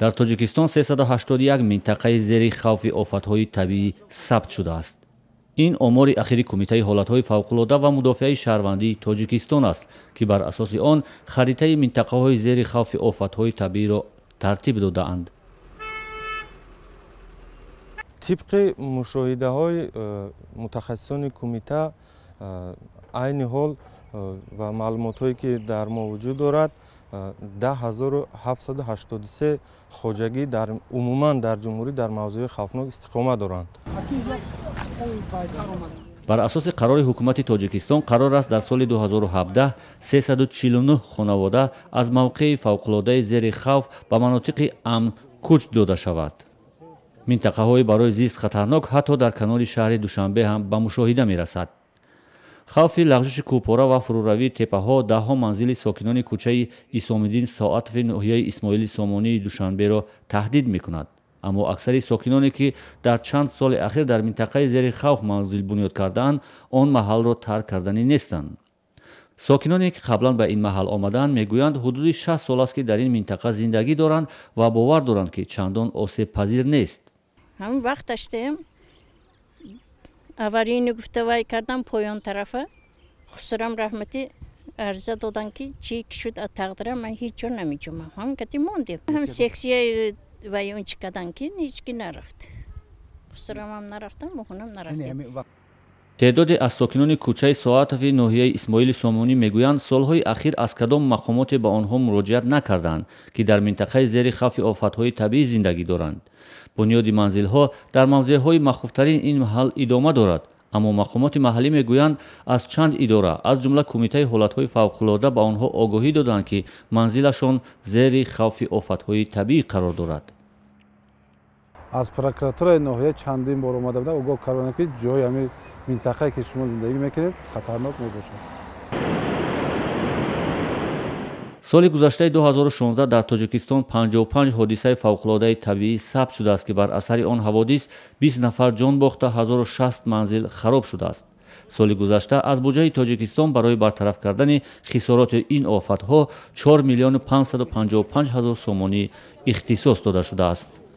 дар тоҷикистон 381 минтақаи зери хавфи офатҳои табиӣ сабт шудааст. Ин омори ахири кумитаи ҳолатҳои фавқулода ва мудофиаи шаҳрвандии тоҷикистон аст ки бар асоси он харитаи минтақаҳои зери хавфи офатҳои табииро тартиб додаанд. Тибқи мушоҳидаҳои э, мутахассисони кумита э, айни ҳол э, ва маълумотҳое ки дар мо вуҷуд дорад 10783 хоҷагӣ умуман дар ҷумҳурӣ дар мавзӯи хавфнок истиқомат доранд. Бар асоси қарори ҳукумати тоҷикистон қарор аст дар соли 2017 349 хонавода аз мавқеи фавқулодаи зери хавф ба манотиқи амн кӯч дода шавад. Минтақаҳои барои зист хатарнок ҳатто дар канори шаҳри душанбе ҳам ба мушоҳида мерасад хавфи лағжиши кӯҳпора ва фуруравии теппаҳо даҳҳо манзили сокинони кӯчаи исомиддин соатови ноҳияи исмоили сомонии душанберо таҳдид мекунад. Аммо аксари сокиноне ки дар чанд соли ахир дар минтақаи зери хавф манзил бунёд кардаанд он маҳалро тарк карданӣ нестанд. Сокиноне ки қаблан ба ин маҳал омадаанд мегӯянд ҳудуди шаст сол аст ки дар ин минтақа зиндагӣ доранд ва бовар доранд ки чандон осебпазир нест. Ҳамн вақт даштем аварийни гуфтавай кардам поён тарафа. Хусрам раҳматӣ арза додан ки чӣ ки шуд а тақдира ман ҳеҷ ҷо намеҷумам ҳам кати мондем. Ҳам сексияи вай он чӣ кадан ки ҳеҷки нарафт хусрамам нарафтам моҳунам нарафтем теъдоде аз сокинони кӯчаи соатови ноҳияи исмоили сомонӣ мегӯянд солҳои ахир аз кадом мақомоте ба онҳо муроҷиат накарданд ки дар минтақаи зери хавфи офатҳои табиӣ зиндагӣ доранд. Бунёди манзилҳо дар мавзеъҳои махуфтарин ин маҳал идома дорад аммо мақомоти маҳаллӣ мегӯянд аз чанд идора. Аз ҷумла кумитаи ҳолатҳои фавқулода ба онҳо огоҳӣ доданд ки манзилашон зери хавфи офатҳои табиӣ қарор дорад аз прокуратураи ноҳия чандин бор омада буда огоҳ карданд ки ҷои ҳамин минтақае ки шумо зиндагӣ мекунед хатарнок мебошад. соли гузаштаи 2016 дар тоҷикистон 55 ҳодисаи фавқулодаи табиӣ сабт шудааст ки бар асари он ҳаводис 20 нафар ҷон бохта 16 манзил хароб шудааст. соли гузашта аз буҷаи тоҷикистон барои бартараф кардани хисороти ин офатҳо 4 млн 555 ҳазор сомонӣ ихтисос дода шудааст